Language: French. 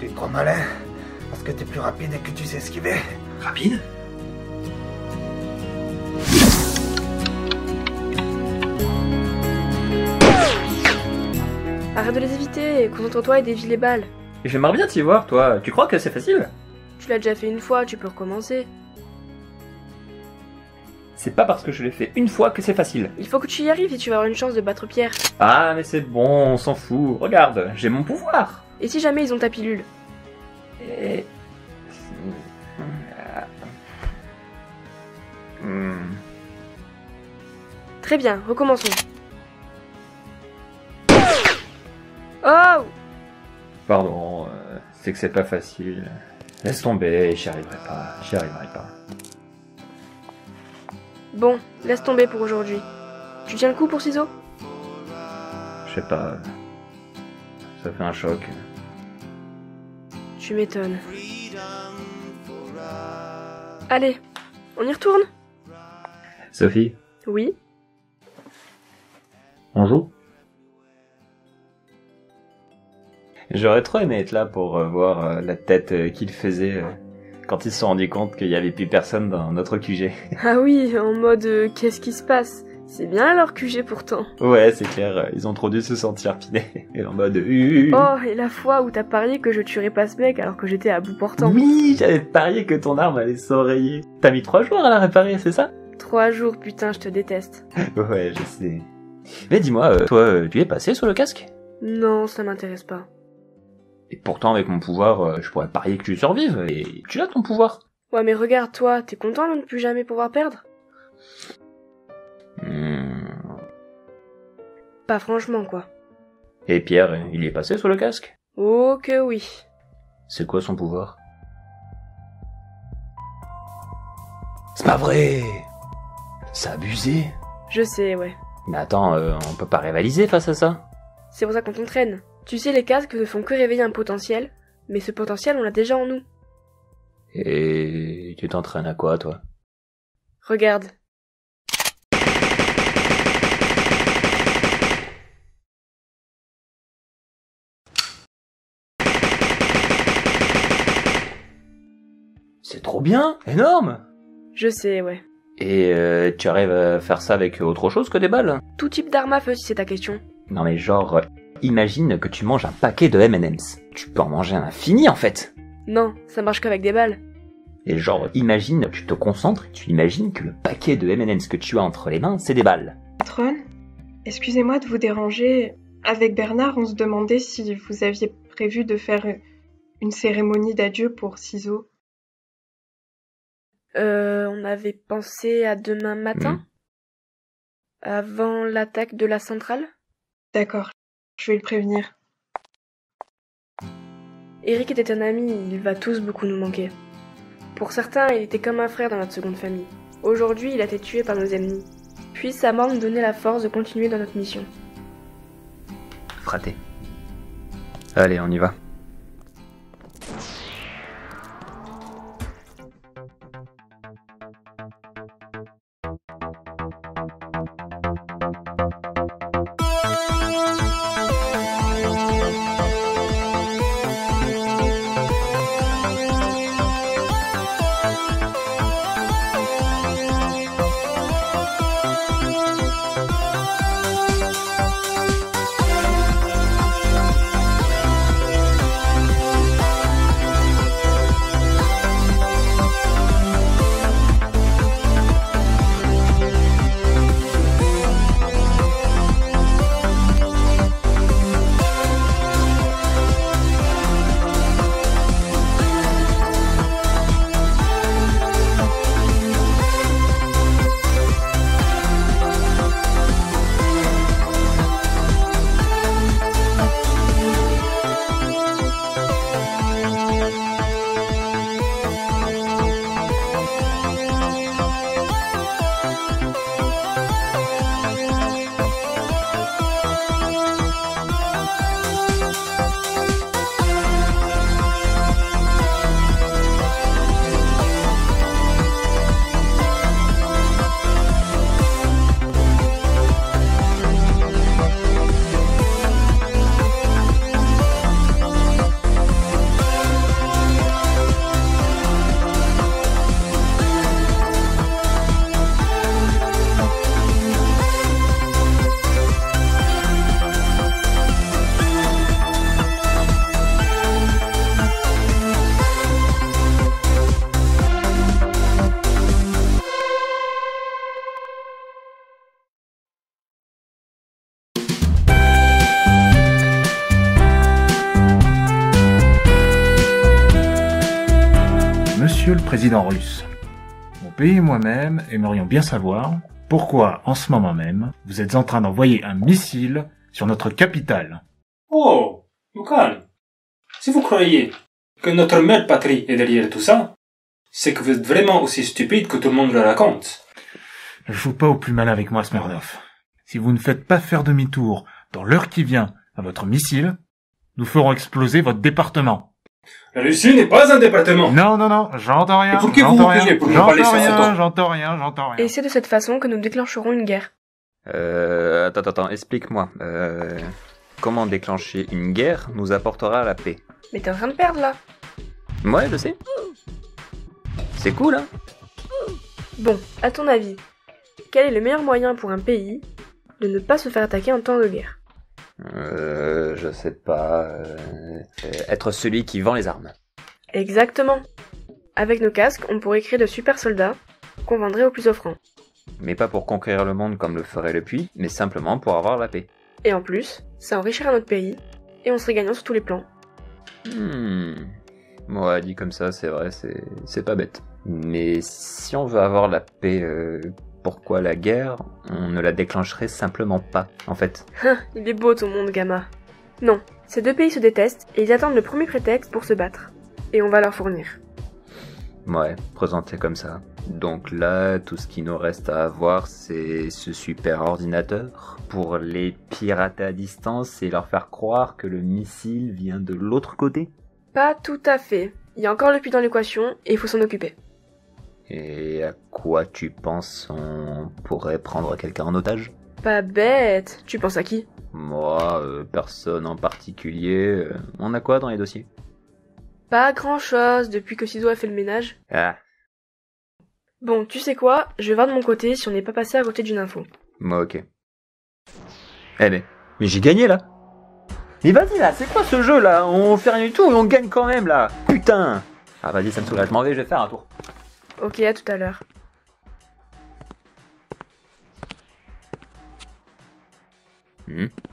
Tu te crois malin Parce que t'es plus rapide et que tu sais esquiver Rapide? Arrête de les éviter, concentre-toi et dévie les balles. J'aimerais bien t'y voir, toi. Tu crois que c'est facile? Tu l'as déjà fait une fois, tu peux recommencer. C'est pas parce que je l'ai fait une fois que c'est facile. Il faut que tu y arrives et tu vas avoir une chance de battre Pierre. Ah, mais c'est bon, on s'en fout. Regarde, j'ai mon pouvoir. Et si jamais ils ont ta pilule Et... Hmm. Très bien, recommençons. Oh Pardon, euh, c'est que c'est pas facile. Laisse tomber, j'y arriverai pas, j'y arriverai pas. Bon, laisse tomber pour aujourd'hui. Tu tiens le coup pour ciseaux? Je sais pas. Ça fait un choc. Tu m'étonnes. Allez, on y retourne? Sophie, Oui on joue? J'aurais trop aimé être là pour euh, voir euh, la tête euh, qu'il faisait quand ils se sont rendus compte qu'il y avait plus personne dans notre QG. Ah oui, en mode euh, qu'est-ce qui se passe? C'est bien leur QG pourtant. ouais, c'est clair, euh, ils ont trop dû se sentir pinés. Et en mode... euh, Oh, et la fois où t'as parié que je tuerais pas ce mec alors que j'étais à bout portant. Oui, j'avais parié que ton arme allait s'enrayer. T'as mis trois jours à la réparer, c'est ça? Trois jours, putain, je te déteste. Ouais, je sais. Mais dis-moi, toi, tu es passé sur le casque? Non, ça m'intéresse pas. Et pourtant, avec mon pouvoir, euh, je pourrais parier que tu survives, et tu as ton pouvoir. Ouais, mais regarde, toi, t'es content de ne plus jamais pouvoir perdre? Hmm. Pas franchement, quoi. Et Pierre, il y est passé sur le casque? Oh que oui. C'est quoi son pouvoir? C'est pas vrai C'est abusé Je sais, ouais. Mais attends, euh, on peut pas rivaliser face à ça? C'est pour ça qu'on t'entraîne. Tu sais, les casques ne font que réveiller un potentiel, mais ce potentiel, on l'a déjà en nous. Et tu t'entraînes à quoi, toi? Regarde. C'est trop bien Énorme Je sais, ouais. Et euh, tu arrives à faire ça avec autre chose que des balles? Tout type d'arme à feu, si c'est ta question. Non mais genre, euh, imagine que tu manges un paquet de M&M's. Tu peux en manger un infini en fait. Non, ça marche qu'avec des balles. Et genre, imagine, tu te concentres et tu imagines que le paquet de M&M's que tu as entre les mains, c'est des balles. Patronne, excusez-moi de vous déranger. Avec Bernard, on se demandait si vous aviez prévu de faire une cérémonie d'adieu pour Ciseaux. Euh, on avait pensé à demain matin Mhm. Avant l'attaque de la centrale D'accord, je vais le prévenir. Eric était un ami, il va tous beaucoup nous manquer. Pour certains, il était comme un frère dans notre seconde famille. Aujourd'hui, il a été tué par nos ennemis. Puis sa mort nous donnait la force de continuer dans notre mission. Fraté. Allez, on y va. Président russe, mon pays et moi-même aimerions bien savoir pourquoi, en ce moment même, vous êtes en train d'envoyer un missile sur notre capitale. Oh, Lucan, si vous croyez que notre mère patrie est derrière tout ça, c'est que vous êtes vraiment aussi stupide que tout le monde le raconte. Je joue pas au plus malin avec moi, Smerdov. Si vous ne faites pas faire demi-tour dans l'heure qui vient à votre missile, nous ferons exploser votre département. La Russie n'est pas un département. Non, non, non, j'entends rien. Et pour qui vous vous rien, J'entends rien, j'entends rien, j'entends rien. Et c'est de cette façon que nous déclencherons une guerre. Euh, attends, attends, attends, explique-moi. Euh, comment déclencher une guerre nous apportera la paix? Mais t'es en train de perdre là. Ouais, je sais. C'est cool, hein Bon, à ton avis, quel est le meilleur moyen pour un pays de ne pas se faire attaquer en temps de guerre? Euh, je sais pas. euh, être celui qui vend les armes. Exactement. Avec nos casques, on pourrait créer de super soldats qu'on vendrait aux plus offrants. Mais pas pour conquérir le monde comme le ferait le puits, mais simplement pour avoir la paix. Et en plus, ça enrichirait notre pays et on serait gagnant sur tous les plans. Hmm. Ouais, dit comme ça, c'est vrai, c'est, pas bête. Mais si on veut avoir la paix, euh, pourquoi la guerre? On ne la déclencherait simplement pas, en fait. Il est beau ton monde, Gamma. Non, ces deux pays se détestent et ils attendent le premier prétexte pour se battre. Et on va leur fournir. Ouais, présenté comme ça. Donc là, tout ce qui nous reste à avoir, c'est ce super ordinateur pour les pirater à distance et leur faire croire que le missile vient de l'autre côté. Pas tout à fait. Il y a encore le puits dans l'équation et il faut s'en occuper. Et à quoi tu penses on pourrait prendre quelqu'un en otage? Pas bête. Tu penses à qui Moi, euh, personne en particulier. euh, on a quoi dans les dossiers Pas grand chose depuis que Ciseaux a fait le ménage. Ah, Bon, tu sais quoi? Je vais voir de mon côté si on n'est pas passé à côté d'une info. moi ok. Eh mais, mais j'ai gagné là Mais vas-y là, c'est quoi ce jeu là? On fait rien du tout et on gagne quand même là Putain Ah vas-y, ça me soulage, je m'en vais, je vais faire un tour. Ok, à tout à l'heure. Hmm.